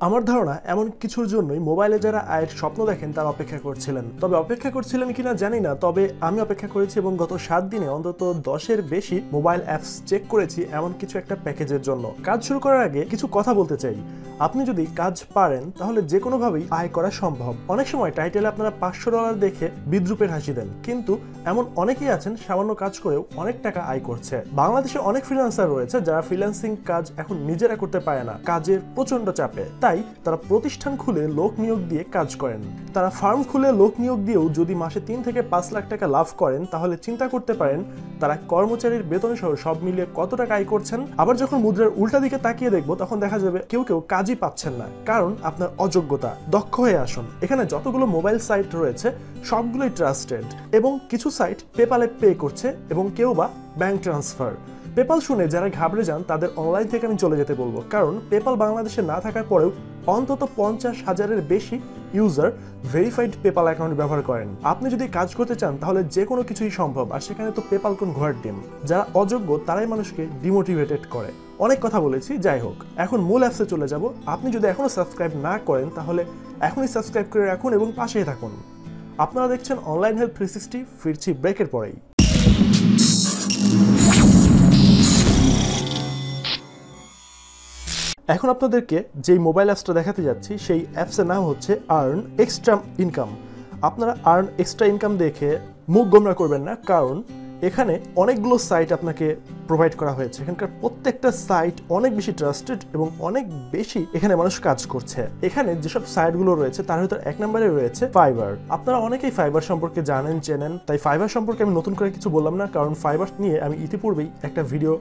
আমার ধারণা, এমন কিছুর জন্যই মোবাইলে যারা আয়ের স্বপ্ন দেখেন, তারা অপেক্ষা করছিলেন। তবে অপেক্ষা করছিলেন কিনা জানি না, তবে আমি অপেক্ষা করেছি এবং গত সাত দিনে অন্তত দশের বেশি মোবাইল অ্যাপস চেক করেছি এমন কিছু একটা প্যাকেজের জন্য। কাজ শুরু করার আগে কিছু কথা বলতে চাই। আপনি যদি কাজ পারেন, তাহলে যে কোনোভাবেই আয় করা সম্ভব। অনেক সময় টাইটেলে আপনারা পাঁচশো ডলার দেখে বিদ্রুপের হাসি দেন। কিন্তু এমন অনেকেই আছেন, সামান্য কাজ করেও অনেক টাকা আয় করছে। বাংলাদেশে অনেক ফ্রিল্যান্সার রয়েছে, যারা ফ্রিল্যান্সিং কাজ এখন নিজেরা করতে পারে না। কাজের প্রচণ্ড চাপে। তাই তারা প্রতিষ্ঠান খুলে লোক নিয়োগ দিয়ে কাজ করেন। তারা ফার্ম খুলে লোক নিয়োগ দিয়েও যদি মাসে তিন থেকে পাঁচ লাখ টাকা লাভ করেন, তাহলে চিন্তা করতে পারেন তারা কর্মচারীর বেতন সহ সব মিলিয়ে কত টাকা আয় করছেন। আবার যখন মুদ্রার উল্টা দিকে তাকিয়ে দেখব, তখন দেখা যাবে কেউ কেউ কাজই পাচ্ছেন না, কারণ আপনার অযোগ্যতা। দক্ষ হয়ে আসুন। এখানে যতগুলো মোবাইল সাইট রয়েছে, সবগুলোই ট্রাস্টেড এবং কিছু সাইট পেপালে পে করছে এবং কেউ বা ব্যাংক ট্রান্সফার। পেপাল শুনে যারা ঘাবড়ে যান, তাদের অনলাইন থেকে আমি চলে যেতে বলব। কারণ পেপাল বাংলাদেশে না থাকার পরেও অন্তত পঞ্চাশ হাজারের বেশি ইউজার ভেরিফাইড পেপাল অ্যাকাউন্ট ব্যবহার করেন। আপনি যদি কাজ করতে চান, তাহলে যে কোনো কিছুই সম্ভব। আর সেখানে তো পেপাল কোন ঘোড়ার ডিম। যারা অযোগ্য, তারাই মানুষকে ডিমোটিভেটেড করে। অনেক কথা বলেছি, যাই হোক। এখন মূল অ্যাপসে চলে যাব। আপনি যদি এখনও সাবস্ক্রাইব না করেন, তাহলে এখনই সাবস্ক্রাইব করে রাখুন এবং পাশেই থাকুন। আপনারা দেখছেন অনলাইন হেল্প থ্রি সিক্সটি ফিরছি ব্রেকের পরেই। এখন আপনাদেরকে যেই মোবাইল অ্যাপসটা দেখাতে যাচ্ছি, সেই অ্যাপসের নাম হচ্ছে আর্ন এক্সট্রা ইনকাম আপনারা আর্ন এক্সট্রা ইনকাম দেখে মুখ গোমরা করবেন না, কারণ এখানে অনেকগুলো সাইট আপনাকে প্রোভাইড করা হয়েছে। এখানকার প্রত্যেকটা সাইট অনেক বেশি ট্রাস্টেড এবং অনেক বেশি এখানে মানুষ কাজ করছে। এখানে যেসব সাইটগুলো রয়েছে, তার ভিতর এক নম্বরে রয়েছে ফাইবার আপনারা অনেকেই ফাইবার সম্পর্কে জানেন, চেনেন, তাই ফাইবার সম্পর্কে আমি নতুন করে কিছু বললাম না, কারণ ফাইবার নিয়ে আমি ইতিপূর্বেই একটা ভিডিও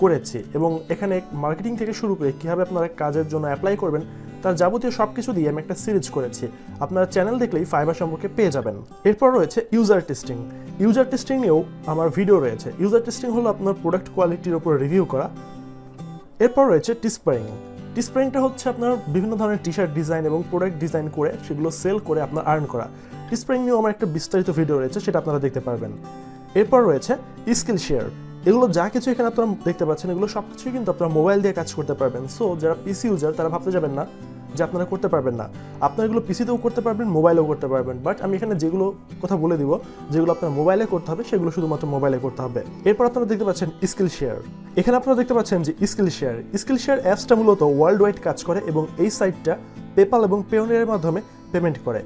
করেছি এবং এখানে মার্কেটিং থেকে শুরু করে কীভাবে আপনারা কাজের জন্য অ্যাপ্লাই করবেন, তার যাবতীয় সব কিছু দিয়ে আমি একটা সিরিজ করেছি। আপনারা চ্যানেল দেখলেই ফাইবার সম্পর্কে পেয়ে যাবেন। এরপর রয়েছে ইউজার টেস্টিং ইউজার টেস্টিং নিয়েও আমার ভিডিও রয়েছে। ইউজার টেস্টিং হলো আপনার প্রোডাক্ট কোয়ালিটির উপর রিভিউ করা। এরপর রয়েছে টিস্পারিং টিস্পারিংটা হচ্ছে আপনার বিভিন্ন ধরনের টি শার্ট ডিজাইন এবং প্রোডাক্ট ডিজাইন করে সেগুলো সেল করে আপনার আর্ন করা। টিস্পারিং নিয়েও আমার একটা বিস্তারিত ভিডিও রয়েছে, সেটা আপনারা দেখতে পারবেন। এরপর রয়েছে স্কিল শেয়ার এগুলো যা কিছু এখানে আপনারা দেখতে পাচ্ছেন, এগুলো সব কিছুই কিন্তু আপনারা মোবাইল দিয়ে কাজ করতে পারবেন। সো যারা পিসি ইউজার তারা ভাবতে যাবেন না যে আপনারা করতে পারবেন না। আপনারা এগুলো পিসিতেও করতে পারবেন, মোবাইলেও করতে পারবেন। বাট আমি এখানে যেগুলো কথা বলে দিব, যেগুলো আপনার মোবাইলে করতে হবে, সেগুলো শুধুমাত্র মোবাইলে করতে হবে। এরপর আপনারা দেখতে পাচ্ছেন স্কিল শেয়ার এখানে আপনারা দেখতে পাচ্ছেন যে স্কিল শেয়ার স্কিল শেয়ার অ্যাপসটা মূলত ওয়ার্ল্ড ওয়াইড কাজ করে এবং এই সাইটটা পেপাল এবং পেওনিয়ারের মাধ্যমে পেমেন্ট করে।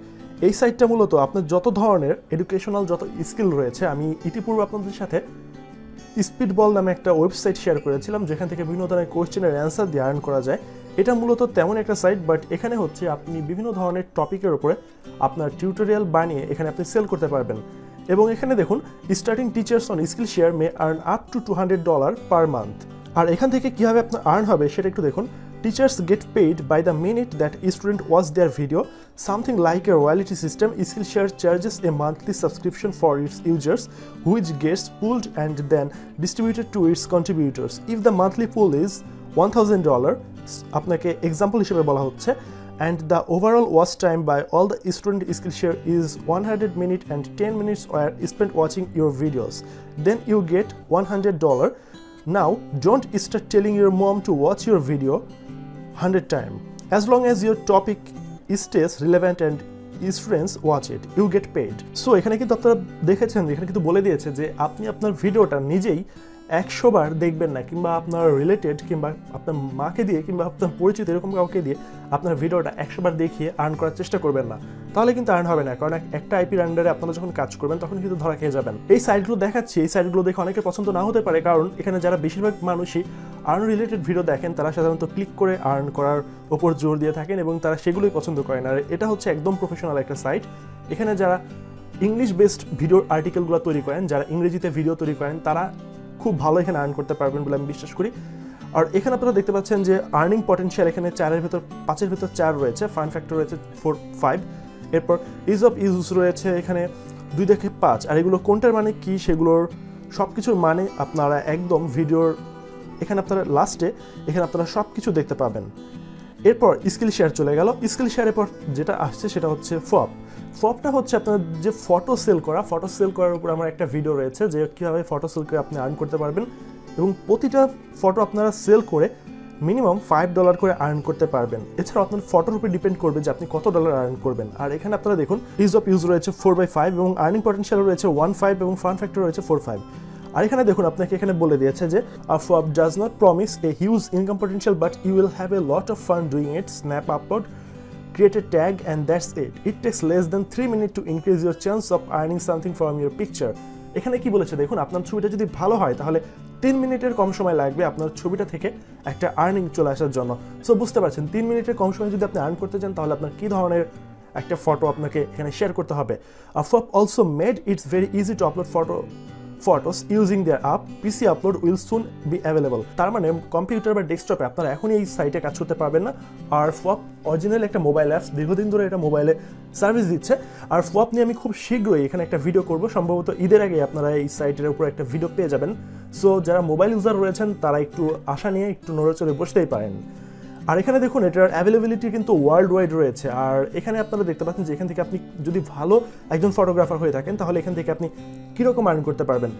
এই সাইটটা মূলত আপনার যত ধরনের এডুকেশনাল যত স্কিল রয়েছে, আমি ইতিপূর্বে আপনাদের সাথে স্পিডবল নামে একটা ওয়েবসাইট শেয়ার করেছিলাম, যেখান থেকে বিভিন্ন ধরনের কোয়েশ্চেনের অ্যান্সার দিয়ে আর্ন করা যায়। এটা মূলত তেমন একটা সাইট বাট এখানে হচ্ছে আপনি বিভিন্ন ধরনের টপিকের ওপরে আপনার টিউটোরিয়াল বানিয়ে এখানে আপনি সেল করতে পারবেন। এবং এখানে দেখুন starting teachers on skill share may earn up to two hundred dollar per month আর এখান থেকে কীভাবে আপনার আর্ন হবে সেটা একটু দেখুন। Teachers get paid by the minute that a student watch their video, something like a royalty system. Skillshare charges a monthly subscription for its users, which gets pooled and then distributed to its contributors. If the monthly pool is $1,000, আপনাকে example হিসেবে বলা হচ্ছে and the overall watch time by all the student Skillshare is 100 minutes and 10 minutes were spent watching your videos. Then you get $100. Now, don't start telling your mom to watch your video 100 times. As long as your topic stays relevant and students watch it, you get paid. So এখানে কিন্তু আপনারা দেখেছেন এখানে কিন্তু বলে দিয়েছে যে আপনি আপনার ভিডিওটা নিজেই একশো বার দেখবেন না, কিংবা আপনার রিলেটেড কিংবা আপনার মাকে দিয়ে, কিংবা আপনার পরিচিত এরকম কাউকে দিয়ে আপনার ভিডিওটা একশো বার দেখিয়ে আর্ন করার চেষ্টা করবেন না। তাহলে কিন্তু আর্ন হবে না, কারণ একটা আইপির আন্ডারে আপনারা যখন কাজ করবেন, তখন কিন্তু ধরা খেয়ে যাবেন। এই সাইটগুলো দেখাচ্ছি, এই সাইটগুলো দেখে অনেকে পছন্দ না হতে পারে, কারণ এখানে যারা বেশিরভাগ মানুষই আর্ন রিলেটেড ভিডিও দেখেন, তারা সাধারণত ক্লিক করে আর্ন করার ওপর জোর দিয়ে থাকেন, এবং তারা সেগুলোই পছন্দ করেন। আর এটা হচ্ছে একদম প্রফেশনাল একটা সাইট এখানে যারা ইংলিশ বেসড ভিডিও আর্টিকেলগুলো তৈরি করেন, যারা ইংরেজিতে ভিডিও তৈরি করেন, তারা খুব ভালো এখানে আর্ন করতে পারবেন বলে আমি বিশ্বাস করি। আর এখানে আপনারা দেখতে পাচ্ছেন যে আর্নিং পটেনশিয়াল এখানে চারের ভেতর, পাঁচের ভেতর চার রয়েছে ফান ফ্যাক্টর রয়েছে ফোর ফাইভ এরপর ইজ অফ ইউজ রয়েছে এখানে দুই দেখে পাঁচ। আর এগুলো কোনটার মানে কি সেগুলোর সব কিছুর মানে আপনারা একদম ভিডিওর এখানে আপনারা লাস্টে এখানে আপনারা সব কিছু দেখতে পাবেন। এরপর স্কিল শেয়ার চলে গেল। স্কিল শেয়ারের পর যেটা আসছে সেটা হচ্ছে ফপ ফপটা হচ্ছে আপনার যে ফটো সেল করা ফটো সেল করার উপর আমার একটা ভিডিও রয়েছে যে কীভাবে ফটো সেল করে আপনি আর্ন করতে পারবেন এবং প্রতিটা ফটো আপনারা সেল করে মিনিমাম ফাইভ ডলার করে আর্ন করতে পারবেন। এছাড়াও আপনার ফটোর উপর ডিপেন্ড করবে যে আপনি কত ডলার আর্ন করবেন। আর এখানে আপনারা দেখুন ইজ অফ ইউজ রয়েছে ফোর বাই ফাইভ এবং আর্নিং পটেন্সিয়াল রয়েছে ওয়ান ফাইভ এবং ফান ফ্যাক্টর রয়েছে ফোর ফাইভ আর এখানে দেখুন, আপনাকে এখানে বলে দিয়েছে যে Foap does not promise a huge income potential but you will have a lot of fun doing it snap upload create a tag and that's it. It takes less than 3 minutes to increase your chance of earning something from your picture. এখানে কি বলেছে? দেখুন, আপনার ছবিটা যদি ভালো হয়, তাহলে তিন মিনিটের কম সময় লাগবে আপনার ছবিটা থেকে একটা আর্নিং চলে আসার জন্য। সো বুঝতে পারছেন, তিন মিনিটের কম সময় যদি আপনি আর্ন করতে চান, তাহলে আপনার কী ধরনের একটা ফটো আপনাকে এখানে শেয়ার করতে হবে? Foap also made it's very easy to upload photo photos using their app PC upload will soon be available তার মানে কম্পিউটার বা ডেস্কটপে আপনারা এখনই এই সাইটে কাজ করতে পারবেন না। আর ফপ অরিজিনাল একটা মোবাইল অ্যাপস দীর্ঘদিন ধরে এটা মোবাইলে সার্ভিস দিচ্ছে। আর ফপ নিয়ে আমি খুব শীঘ্রই এখানে একটা ভিডিও করব। সম্ভবত ঈদের আগে আপনারা এই সাইটের উপর একটা ভিডিও পেয়ে যাবেন। সো যারা মোবাইল ইউজার রয়েছেন, তারা একটু আশা নিয়ে একটু নড়ে বসতেই পারেন। আর এখানে দেখুন, এটার অ্যাভেলেবিলিটি কিন্তু ওয়ার্ল্ড ওয়াইড রয়েছে। আর এখানে আপনারা দেখতে পাচ্ছেন যে এখান থেকে আপনি যদি ভালো একজন ফটোগ্রাফার হয়ে থাকেন, তাহলে এখান থেকে আপনি কীরকম আর্ন করতে পারবেন?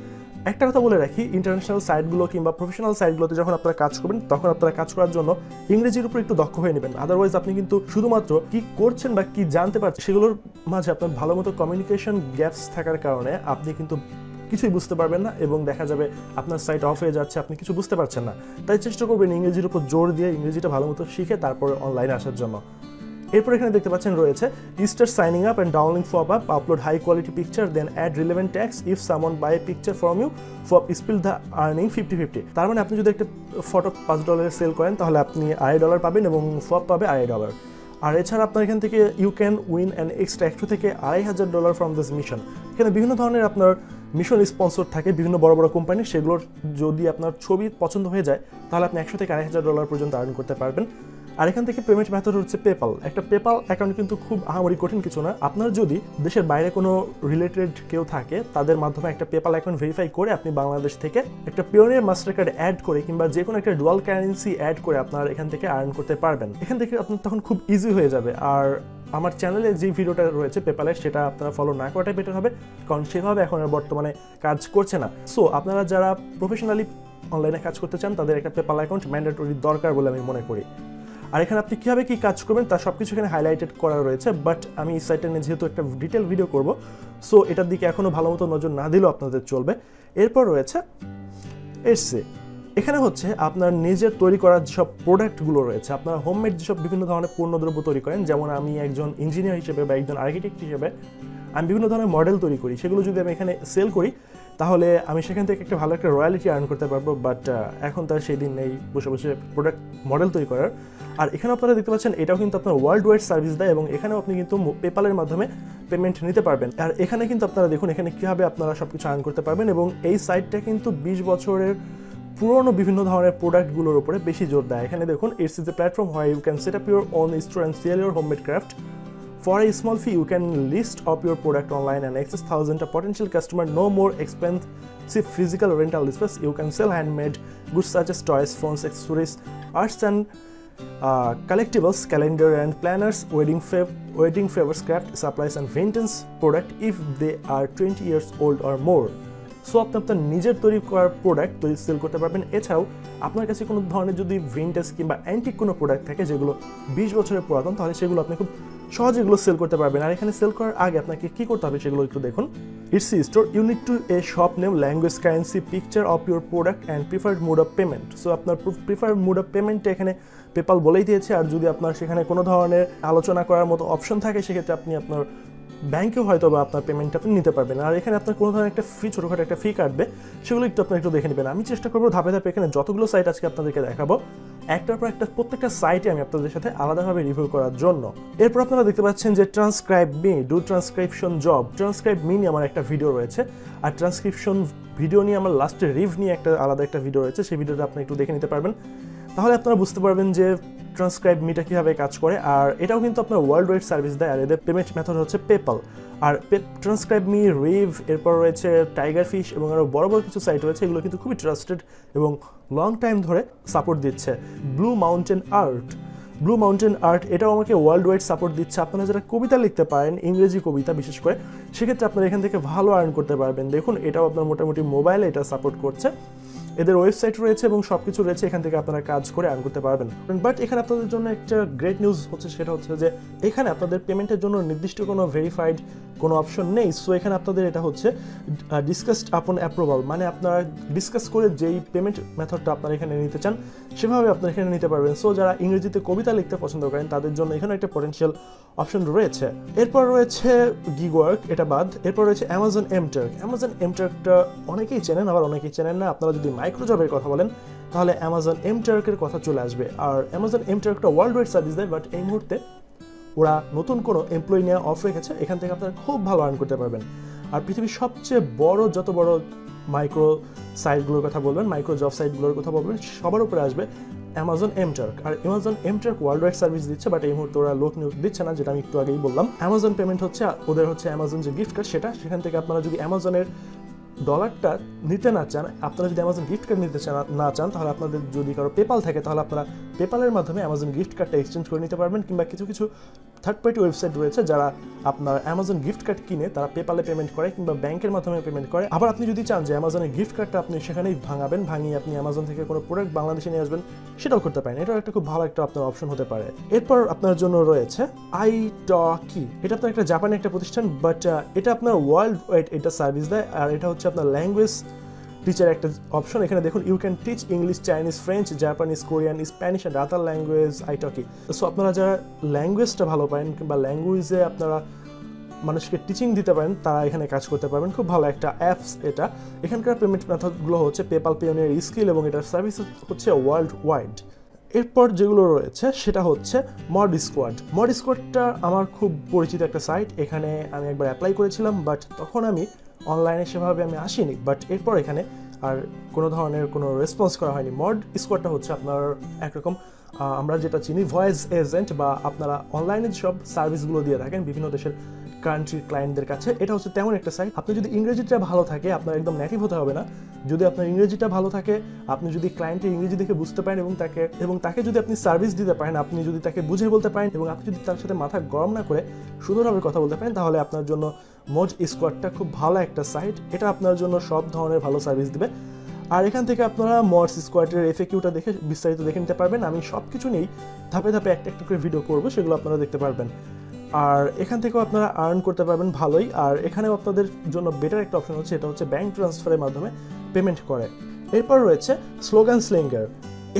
একটা কথা বলে রাখি ইন্টারন্যাশনাল সাইটগুলো কিংবা প্রফেশনাল সাইটগুলোতে যখন আপনারা কাজ করবেন, তখন আপনারা কাজ করার জন্য ইংরেজির উপর একটু দক্ষ হয়ে নেবেন। আদারওয়াইজ আপনি কিন্তু শুধুমাত্র কি করছেন বা কি জানতে পারছেন, সেগুলোর মাঝে আপনার ভালো মতো কমিউনিকেশন গ্যাপস থাকার কারণে আপনি কিন্তু কিছুই বুঝতে পারবেন না এবং দেখা যাবে আপনার সাইট অফ হয়ে যাচ্ছে, আপনি কিছু বুঝতে পারছেন না। তাই চেষ্টা করবেন ইংরেজির উপর জোর দিয়ে ইংরেজিটা ভালো মতো শিখে তারপরে অনলাইনে আসার জন্য। এরপর এখানে দেখতে পাচ্ছেন রয়েছে Easter signing up and downloading Foap app upload high quality picture then add relevant tags if someone buy picture from you Foap split the earning fifty fifty তার মানে আপনি যদি একটা ফটো পাঁচ ডলারে সেল করেন, তাহলে আপনি আড়াই ডলার পাবেন এবং ফপ পাবে আড়াই ডলার আর এছাড়া আপনার এখান থেকে you can win and extra একশো থেকে আড়াই হাজার ডলার ফ্রম দিস মিশন এখানে বিভিন্ন ধরনের আপনার মিশন স্পন্সর থাকে, বিভিন্ন বড় বড় কোম্পানি সেগুলোর যদি আপনার ছবি পছন্দ হয়ে যায়, তাহলে আপনি একশো থেকে আড়াই হাজার ডলার পর্যন্ত আর্ন করতে পারবেন। আর এখান থেকে পেমেন্ট মেথড হচ্ছে পেপাল একটা পেপাল অ্যাকাউন্ট কিন্তু খুব আহামরি কঠিন কিছু না। আপনার যদি দেশের বাইরে কোনো রিলেটেড কেউ থাকে, তাদের মাধ্যমে একটা পেপাল অ্যাকাউন্ট ভেরিফাই করে আপনি বাংলাদেশ থেকে একটা পিওনিয়ার মাস্টার কার্ড অ্যাড করে কিংবা যে কোনো একটা ডুয়াল কারেন্সি অ্যাড করে আপনার এখান থেকে আর্ন করতে পারবেন। এখান থেকে আপনার তখন খুব ইজি হয়ে যাবে। আর আমার চ্যানেলে যে ভিডিওটা রয়েছে পেপালের সেটা আপনারা ফলো না করাটাই বেটার হবে, কারণ সেভাবে এখন আর বর্তমানে কাজ করছে না। সো আপনারা যারা প্রফেশনালি অনলাইনে কাজ করতে চান, তাদের একটা পেপাল অ্যাকাউন্ট ম্যান্ডেটরি দরকার বলে আমি মনে করি। আর এখানে আপনি কীভাবে কী কাজ করবেন তার সব কিছু এখানে হাইলাইটেড করা রয়েছে বাট আমি এই সাইটটা নিয়ে যেহেতু একটা ডিটেল ভিডিও করব সো এটার দিকে এখনও ভালো মতো নজর না দিলেও আপনাদের চলবে। এরপর রয়েছে এসসে এখানে হচ্ছে আপনার নিজের তৈরি করা যেসব প্রোডাক্টগুলো রয়েছে, আপনার হোমমেড যেসব বিভিন্ন ধরনের পণ্যদ্রব্য তৈরি করেন, যেমন আমি একজন ইঞ্জিনিয়ার হিসেবে বা একজন আর্কিটেক্ট হিসেবে, আমি বিভিন্ন ধরনের মডেল তৈরি করি, সেগুলো যদি আমি এখানে সেল করি তাহলে আমি সেখান থেকে একটা ভালো একটা রয়্যালিটি আর্ন করতে পারব বাট এখন তার সেই দিন নেই বসে বসে প্রোডাক্ট মডেল তৈরি করার। আর এখানে আপনারা দেখতে পাচ্ছেন, এটাও কিন্তু আপনার ওয়ার্ল্ড ওয়াইড সার্ভিস দেয় এবং এখানেও আপনি কিন্তু পেপালের মাধ্যমে পেমেন্ট নিতে পারবেন। আর এখানে কিন্তু আপনারা দেখুন, এখানে কীভাবে আপনারা সব কিছু আর্ন করতে পারবেন এবং এই সাইটটা কিন্তু বিশ বছরের পুরনো বিভিন্ন ধরনের প্রোডাক্টগুলোর উপরে বেশি জোর দেয়। এখানে দেখুন ইটস ইজ এ প্ল্যাটফর্ম হয় you can set up your own store and sell your homemade craft For a small fee, you can list up your product online and access thousands of potential customers. No more expensive physical rental space. You can sell handmade goods such as toys, phones, accessories, arts and uh, collectibles, calendar and planners, wedding, fav- wedding favors, craft supplies, and vintage product if they are 20 years old or more. So আপনি আপনার নিজের তৈরি করার product তৈরি sell করতে পারবেন এছাড়াও আপনার কাছে কোনো ধরনের যদি ভিন্টেজ কিংবা অ্যান্টিক কোনো প্রোডাক্ট থাকে যেগুলো বিশ বছরের পুরাতন তাহলে সেগুলো আপনি খুব সহজে এগুলো সেল করতে পারবেন। আর এখানে সেল করার আগে আপনাকে কী করতে হবে সেগুলো একটু দেখুন। It's store unit to a shop name language currency picture of your product and preferred mode of payment so আপনার প্রিফার্ড মোড অফ পেমেন্টটা এখানে পেপাল বলেই দিয়েছে। আর যদি আপনার সেখানে কোনো ধরনের আলোচনা করার মতো অপশন থাকে, সেক্ষেত্রে আপনি আপনার ব্যাংকেও হয়তো বা আপনার পেমেন্টটা আপনি নিতে পারবেন। আর এখানে আপনার কোনো ধরনের একটা ফি ছোটোখাটো একটা ফি কাটবে, সেগুলো একটু আপনার একটু দেখে নেবেন। আমি চেষ্টা করব ধাপে ধাপে এখানে যতগুলো সাইট আজকে আপনাদেরকে দেখাবো একটার পর একটা প্রত্যেকটা সাইটে আমি আপনাদের সাথে আলাদাভাবে রিভিউ করার জন্য। এরপর আপনারা দেখতে পাচ্ছেন যে transcribe me do transcription job transcribe me নিয়ে আমার একটা ভিডিও রয়েছে। আর ট্রান্সক্রিপশন ভিডিও নিয়ে আমার লাস্টে রিভ নিয়ে একটা আলাদা একটা ভিডিও রয়েছে। সেই ভিডিওটা আপনি একটু দেখে নিতে পারবেন। তাহলে আপনারা বুঝতে পারবেন যে ট্রান্সক্রাইব মিটা কীভাবে কাজ করে, আর এটাও কিন্তু আপনার ওয়ার্ল্ড ওয়াইড সার্ভিস দেয়, আর এদের পেমেন্ট মেথড হচ্ছে পেপাল আর ট্রান্সক্রাইব মি রিভ এরপর রয়েছে টাইগার ফিশ এবং আরও বড় বড় কিছু সাইট রয়েছে, এগুলো কিন্তু খুবই ট্রাস্টেড এবং লং টাইম ধরে সাপোর্ট দিচ্ছে। Blue mountain art blue mountain art এটাও আমাকে ওয়ার্ল্ড ওয়াইড সাপোর্ট দিচ্ছে। আপনারা যারা কবিতা লিখতে পারেন, ইংরেজি কবিতা বিশেষ করে, সেক্ষেত্রে আপনারা এখান থেকে ভালো আর্ন করতে পারবেন। দেখুন, এটাও আপনার মোটামুটি মোবাইলে এটা সাপোর্ট করছে। এদের ওয়েবসাইট রয়েছে এবং সব কিছু রয়েছে, এখান থেকে আপনারা কাজ করে আর্ন করতে পারবেন। বাট এখানে আপনাদের জন্য একটা গ্রেট নিউজ হচ্ছে, সেটা হচ্ছে যে এখানে আপনাদের পেমেন্টের জন্য নির্দিষ্ট কোনো ভেরিফাইড কোনো অপশন নেই। সো এখানে আপনাদের এটা হচ্ছে ডিসকাসড আপন অ্যাপ্রুভাল মানে আপনারা ডিসকাস করে যেই পেমেন্ট মেথডটা আপনারা এখানে নিতে চান, সেভাবে আপনারা এখানে নিতে পারবেন। সো যারা ইংরেজিতে কবিতা লিখতে পছন্দ করেন, তাদের জন্য এখানে একটা পটেন্সিয়াল অপশন রয়েছে। এরপর রয়েছে গিগ ওয়ার্ক এটা বাদ। এরপর রয়েছে অ্যামাজন এমটার্ক অ্যামাজন এমটার্কটা অনেকেই চেনেন, আবার অনেকেই চেনেন না। আপনারা যদি মাইক্রোজবের কথা বলেন, তাহলে অ্যামাজন এমটার্কের কথা চলে আসবে। আর অ্যামাজন এমটার্কটা ওয়ার্ল্ড ওয়াইড সার্ভিস দেয় বাট এই মুহূর্তে ওরা নতুন কোনো এমপ্লয়ি নেওয়া অফ রেখেছে, এখান থেকে আপনারা খুব ভালো আর্ন করতে পারবেন। আর পৃথিবীর সবচেয়ে বড়, যত বড় মাইক্রো সাইটগুলোর কথা বলবেন মাইক্রো জব সাইটগুলোর কথা বলবেন, সবার উপরে আসবে অ্যামাজন এম এমটার্ক আর Amazon M MTurk world wide service দিচ্ছে বাট এই মুহূর্তে ওরা লোক নিয়োগ দিচ্ছে না, যেটা আমি একটু আগেই বললাম। অ্যামাজন পেমেন্ট হচ্ছে, ওদের হচ্ছে অ্যামাজন যে গিফট কার্ড সেটা সেখান থেকে আপনারা যদি অ্যামাজনের ডলারটা নিতে না চান, আপনারা যদি অ্যামাজন গিফট কার্ড নিতে চান, না চান, তাহলে আপনাদের যদি কারও পেপাল থাকে, তাহলে আপনারা পেপালের মাধ্যমে অ্যামাজন গিফট কার্ডটা এক্সচেঞ্জ করে নিতে পারবেন কিংবা কিছু কিছু থার্ড পার্টি ওয়েবসাইট রয়েছে যারা আপনার অ্যামাজন গিফট কার্ড কিনে তারা পেপালে পেমেন্ট করে কিংবা ব্যাংকের মাধ্যমে পেমেন্ট করে। আবার আপনি যদি চান যে অ্যামাজনের গিফট কার্ডটা আপনি সেখানেই ভাঙাবেন, ভাঙিয়ে আপনি অ্যামাজন থেকে কোনো প্রোডাক্ট বাংলাদেশে নিয়ে আসবেন, সেটাও করতে পারেন। এটাও একটা খুব ভালো একটা আপনার অপশন হতে পারে। এরপর আপনার জন্য রয়েছে আই টকি এটা আপনার একটা জাপানের একটা প্রতিষ্ঠান বাট এটা আপনার ওয়ার্ল্ড ওয়াইড এটা সার্ভিস দেয়, আর এটা হচ্ছে আপনার ল্যাঙ্গুয়েজ টিচার একটা অপশন এখানে দেখুন you can teach English Chinese French Japanese Korean Spanish and other language italki so আপনারা যারা ল্যাঙ্গুয়েজটা ভালো পারেন কিংবা ল্যাঙ্গুয়েজে আপনারা মানুষকে টিচিং দিতে পারেন, তারা এখানে কাজ করতে পারবেন। খুব ভালো একটা অ্যাপস এটা। এখানকার পেমেন্ট মেথডগুলো হচ্ছে পেপাল পেওনিয়ার স্কিল এবং এটার সার্ভিস হচ্ছে ওয়ার্ল্ড ওয়াইড এরপর যেগুলো রয়েছে, সেটা হচ্ছে মড স্কোয়াড মড স্কোয়াডটা আমার খুব পরিচিত একটা সাইট এখানে আমি একবার অ্যাপ্লাই করেছিলাম বাট তখন আমি অনলাইনে সেভাবে আমি আসিনি বাট এরপর এখানে আর কোনো ধরনের কোনো রেসপন্স করা হয়নি। মড স্কোয়াডটা হচ্ছে আপনার একরকম আমরা যেটা চিনি ভয়েস এজেন্ট বা আপনারা অনলাইনে সব সার্ভিসগুলো দিয়ে থাকেন, বিভিন্ন দেশের কান্ট্রির ক্লায়েন্টদের কাছে, এটা হচ্ছে তেমন একটা সাইট আপনি যদি ইংরেজিটা ভালো থাকে, আপনার একদম নেটিভ হতে হবে না। যদি আপনার ইংরেজিটা ভালো থাকে, আপনি যদি ক্লায়েন্টের ইংরেজি দেখে বুঝতে পারেন এবং তাকে এবং তাকে যদি আপনি সার্ভিস দিতে পারেন, আপনি যদি তাকে বুঝে বলতে পারেন এবং আপনি যদি তার সাথে মাথা গরম না করে সুন্দরভাবে কথা বলতে পারেন, তাহলে আপনার জন্য মোজ স্কোয়াডটা খুব ভালো একটা সাইট এটা আপনার জন্য সব ধরনের ভালো সার্ভিস দেবে। আর এখান থেকে আপনারা মর্স স্কোয়াডের এফএকিউটা দেখে বিস্তারিত দেখে নিতে পারবেন। আমি সব কিছু নিয়েই ধাপে ধাপে একটা একটা করে ভিডিও করব, সেগুলো আপনারা দেখতে পারবেন। আর এখান থেকেও আপনারা আর্ন করতে পারবেন ভালোই। আর এখানেও আপনাদের জন্য বেটার একটা অপশন হচ্ছে, এটা হচ্ছে ব্যাঙ্ক ট্রান্সফারের মাধ্যমে পেমেন্ট করে। এরপর রয়েছে স্লোগান স্লিঙ্গার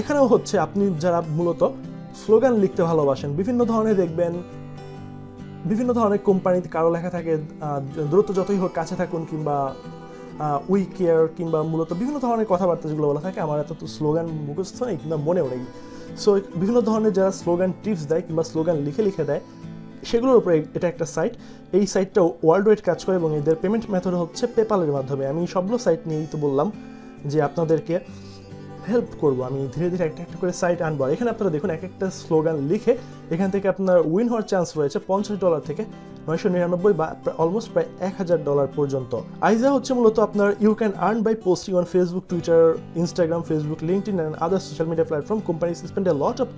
এখানেও হচ্ছে আপনি যারা মূলত স্লোগান লিখতে ভালোবাসেন, বিভিন্ন ধরনের দেখবেন বিভিন্ন ধরনের কোম্পানিতে কারও লেখা থাকে দূরত্ব যতই হোক, কাছে থাকুন কিংবা উই কেয়ার কিংবা মূলত বিভিন্ন ধরনের কথাবার্তা যেগুলো বলা থাকে, আমার এত তো স্লোগান মুখস্থ নেই কিংবা মনেও নেই। সো বিভিন্ন ধরনের যারা স্লোগান টিপস দেয় কিংবা স্লোগান লিখে লিখে দেয়, সেগুলোর উপরে এটা একটা সাইট এই সাইটটা ওয়ার্ল্ড ওয়াইড কাজ করে এবং এদের পেমেন্ট মেথড হচ্ছে পেপালের মাধ্যমে। আমি সবগুলো সাইট নিয়েই তো বললাম যে আপনাদেরকে হেল্প করব আমি ধীরে ধীরে একটা একটা করে সাইট আনব। এখানে আপনারা দেখুন এক একটা স্লোগান লিখে এখান থেকে আপনার উইন হওয়ার চান্স রয়েছে পঞ্চাশ ডলার থেকে নয়শো নিরানব্বই বা অলমোস্ট প্রায় এক হাজার ডলার পর্যন্ত। আইজা হচ্ছে মূলত আপনার you can earn by posting on Facebook Twitter Instagram Facebook LinkedIn and other social media platform company spend a lot of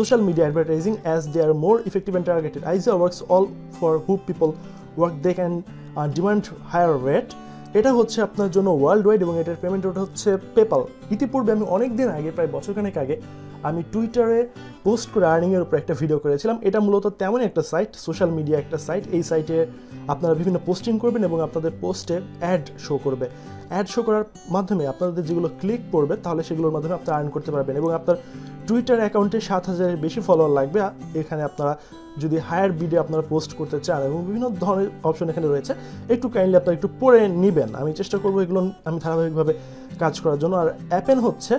social media advertising as are more effective and targeted. IZA works all for who people work they can uh, demand higher rate. এটা হচ্ছে আপনার জন্য world wide এবং এটার payment ওটা হচ্ছে PayPal ইতিপূর্বে আমি অনেক দিন আগে, প্রায় বছরখানেক আগে, আমি টুইটারে পোস্ট করে আর্নিংয়ের উপর একটা ভিডিও করেছিলাম। এটা মূলত তেমন একটা সাইট সোশ্যাল মিডিয়া একটা সাইট এই সাইটে আপনারা বিভিন্ন পোস্টিং করবেন এবং আপনাদের পোস্টে অ্যাড শো করবে। অ্যাড শো করার মাধ্যমে আপনাদের যেগুলো ক্লিক পড়বে, তাহলে সেগুলোর মাধ্যমে আপনারা আর্ন করতে পারবেন এবং আপনার টুইটার অ্যাকাউন্টে সাত হাজারের বেশি ফলোয়ার লাগবে। এখানে আপনারা যদি হায়ার ভিডিও আপনারা পোস্ট করতে চান এবং বিভিন্ন ধরনের অপশন এখানে রয়েছে, একটু কাইন্ডলি আপনারা একটু পড়ে নেবেন। আমি চেষ্টা করব এগুলো আমি ধারাবাহিকভাবে কাজ করার জন্য। আর অ্যাপেন হচ্ছে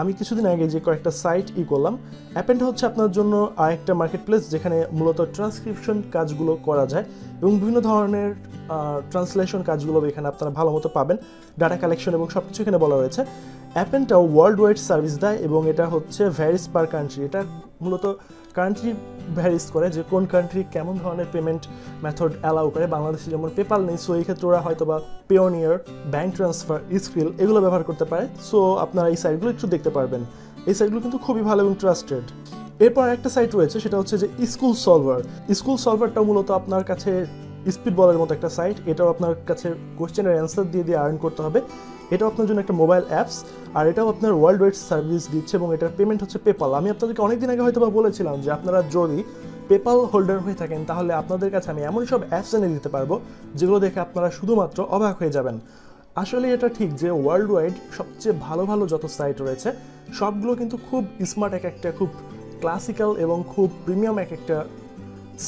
আমি কিছুদিন আগে যে কয়েকটা সাইট ই করলাম অ্যাপেন্ড হচ্ছে আপনার জন্য আরেকটা মার্কেট প্লেস যেখানে মূলত ট্রান্সক্রিপশন কাজগুলো করা যায় এবং বিভিন্ন ধরনের ট্রান্সলেশন কাজগুলো এখানে আপনারা ভালো মতো পাবেন। ডাটা কালেকশন এবং সব কিছু এখানে বলা রয়েছে। অ্যাপেনটাও ওয়ার্ল্ড ওয়াইড সার্ভিস দেয় এবং এটা হচ্ছে ভ্যারিস পার কান্ট্রি এটা মূলত কান্ট্রি ভ্যারিস করে যে কোন কান্ট্রি কেমন ধরনের পেমেন্ট মেথড অ্যালাউ করে। বাংলাদেশে যেমন পেপাল নেই সো এই ক্ষেত্রে ওরা হয়তো বা পেওনিয়ার ব্যাঙ্ক ট্রান্সফার স্ক্রিল এগুলো ব্যবহার করতে পারে। সো আপনারা এই সাইটগুলো একটু দেখতে পারবেন। এই সাইটগুলো কিন্তু খুবই ভালো এবং ট্রাস্টেড এরপর একটা সাইট রয়েছে, সেটা হচ্ছে যে স্কুল সলভার স্কুল সলভারটা মূলত আপনার কাছে স্পিড বলের মতো একটা সাইট এটাও আপনার কাছে কোশ্চেনের অ্যান্সার দিয়ে দিয়ে আর্ন করতে হবে। এটাও আপনার জন্য একটা মোবাইল অ্যাপস আর এটাও আপনার ওয়ার্ল্ড ওয়াইড সার্ভিস দিচ্ছে এবং এটার পেমেন্ট হচ্ছে পেপাল আমি আপনাদেরকে অনেকদিন আগে হয়তো বলেছিলাম যে আপনারা যদি পেপাল হোল্ডার হয়ে থাকেন, তাহলে আপনাদের কাছে আমি এমন সব অ্যাপস এনে দিতে পারব, যেগুলো দেখে আপনারা শুধুমাত্র অবাক হয়ে যাবেন। আসলে এটা ঠিক যে ওয়ার্ল্ড ওয়াইড সবচেয়ে ভালো ভালো যত সাইট রয়েছে, সবগুলো কিন্তু খুব স্মার্ট এক একটা, খুব ক্লাসিক্যাল এবং খুব প্রিমিয়াম এক একটা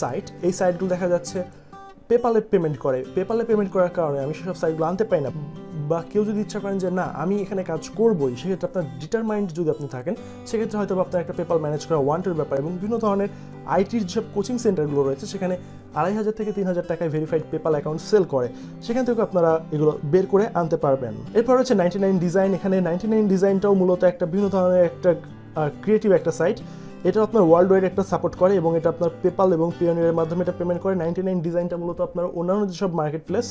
সাইট এই সাইটগুলো দেখা যাচ্ছে পেপালে পেমেন্ট করে। পেপালে পেমেন্ট করার কারণে আমি সেসব সাইটগুলো আনতে পাই না। বা কেউ যদি ইচ্ছা করেন যে, না, আমি এখানে কাজ করবোই, সেক্ষেত্রে আপনার ডিটারমাইন্ড যদি আপনি থাকেন, সেক্ষেত্রে হয়তো আপনার একটা পেপাল ম্যানেজ করা ওয়ান্টের ব্যাপার এবং বিভিন্ন ধরনের আইটির যেসব কোচিং সেন্টারগুলো রয়েছে, সেখানে আড়াই হাজার থেকে তিন হাজার টাকায় ভেরিফাইড পেপাল অ্যাকাউন্ট সেল করে। সেখান থেকে আপনারা এগুলো বের করে আনতে পারবেন। এরপর হচ্ছে নাইনটি নাইন ডিজাইন এখানে নাইনটি নাইন ডিজাইনটাও মূলত একটা বিভিন্ন ধরনের একটা ক্রিয়েটিভ একটা সাইট এটা আপনার ওয়ার্ল্ড ওয়াইড একটা সাপোর্ট করে এবং এটা আপনার পেপাল এবং পিওনিয়ারের মাধ্যমে এটা পেমেন্ট করে। নাইনটি নাইন ডিজাইনটা মূলত আপনার অন্যান্য যেসব মার্কেট প্লেস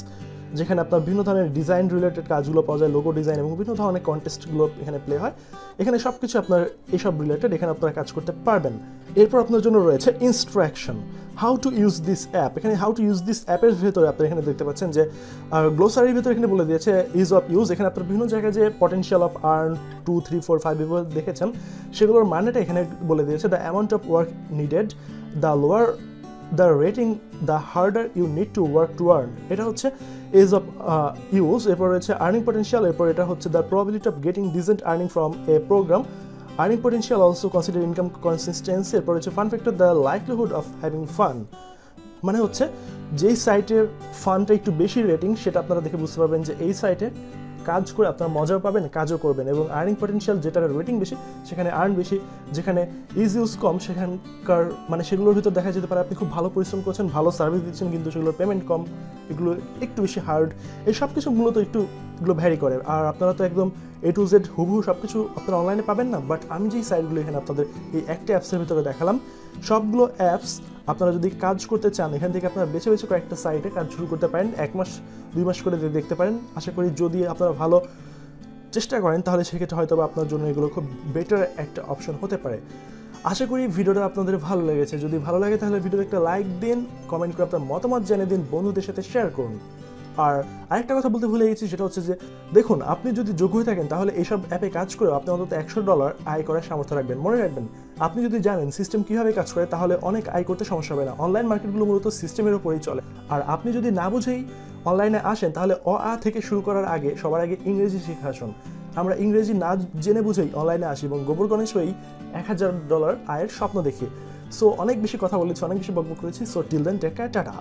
যেখানে আপনার বিভিন্ন ধরনের ডিজাইন রিলেটেড কাজগুলো পাওয়া যায় লোগো ডিজাইন এবং বিভিন্ন ধরনের কন্টেস্টগুলো এখানে প্লে হয়। এখানে সব কিছু আপনার এইসব রিলেটেড এখানে আপনারা কাজ করতে পারবেন। এরপর আপনার জন্য রয়েছে instruction how to use this app এখানে হাউ টু ইউজ দিস অ্যাপের ভেতরে আপনি এখানে দেখতে পাচ্ছেন যে গ্লোসারির ভেতরে এখানে বলে দিয়েছে ইজ অফ ইউজ এখানে আপনার বিভিন্ন জায়গায় যে potential of earn two three four five এগুলো দেখেছেন, সেগুলোর মানেটা এখানে বলে দিয়েছে the amount of work needed the lower the rating the harder you need to work to earn এটা হচ্ছে এজ অফ ইউজ এরপর রয়েছে আর্নিং পটেন্সিয়াল এরপর এটা হচ্ছে the probability of getting decent earning from a program earning potential also consider income consistency এরপর হচ্ছে fun factor the livelihood of having fun মানে হচ্ছে, যেই সাইটের ফান্ডটা একটু বেশি রেটিং সেটা আপনারা দেখে বুঝতে পারবেন যে এই সাইটে কাজ করে আপনারা মজাও পাবেন, কাজও করবেন এবং আর্নিং পটেনশিয়াল যেটার রেটিং বেশি, সেখানে আর্ন বেশি, যেখানে ইজ ইউজ কম, সেখানকার মানে সেগুলোর ভিতর দেখা যেতে পারে আপনি খুব ভালো পরিশ্রম করছেন, ভালো সার্ভিস দিচ্ছেন, কিন্তু সেগুলোর পেমেন্ট কম, এগুলো একটু বেশি হার্ড এই সব কিছু মূলত একটু এগুলো ভ্যারি করে। আর আপনারা তো একদম এ টু জেড হুবহু সব কিছু আপনারা অনলাইনে পাবেন না বাট আমি যেই সাইটগুলো এখানে আপনাদের এই একটা অ্যাপসের ভিতরে দেখালাম, সবগুলো অ্যাপস আপনারা যদি কাজ করতে চান, এখান থেকে আপনারা বেছে বেছে কয়েকটা সাইটে কাজ শুরু করতে পারেন। এক মাস, দুই মাস করে দেখতে পারেন। আশা করি যদি আপনারা ভালো চেষ্টা করেন, তাহলে সেক্ষেত্রে হয়তো আপনার জন্য এগুলো খুব বেটার একটা অপশন হতে পারে। আশা করি ভিডিওটা আপনাদের ভালো লেগেছে। যদি ভালো লাগে, তাহলে ভিডিওতে একটা লাইক দিন কমেন্ট করে আপনার মতামত জানিয়ে দিন, বন্ধুদের সাথে শেয়ার করুন। আর আরেকটা কথা বলতে ভুলে গেছি, সেটা হচ্ছে যে, দেখুন, আপনি যদি যোগ্য হয়ে থাকেন, তাহলে এইসব অ্যাপে কাজ করে আপনি অন্তত একশো ডলার আয় করার সামর্থ্য রাখবেন, মনে রাখবেন। আপনি যদি জানেন সিস্টেম কীভাবে কাজ করে, তাহলে অনেক আয় করতে সমস্যা হবে না। অনলাইন মার্কেটগুলো মূলত সিস্টেমের উপরেই চলে। আর আপনি যদি না বুঝেই অনলাইনে আসেন, তাহলে অ, আ থেকে শুরু করার আগে, সবার আগে ইংরেজি শিখে আসুন। আমরা ইংরেজি না জেনে বুঝেই অনলাইনে আসি এবং গোবর গণেশ হয়েই এক হাজার ডলার আয়ের স্বপ্ন দেখি। সো অনেক বেশি কথা বলেছি, অনেক বেশি বকবক করেছি। So till then take tata.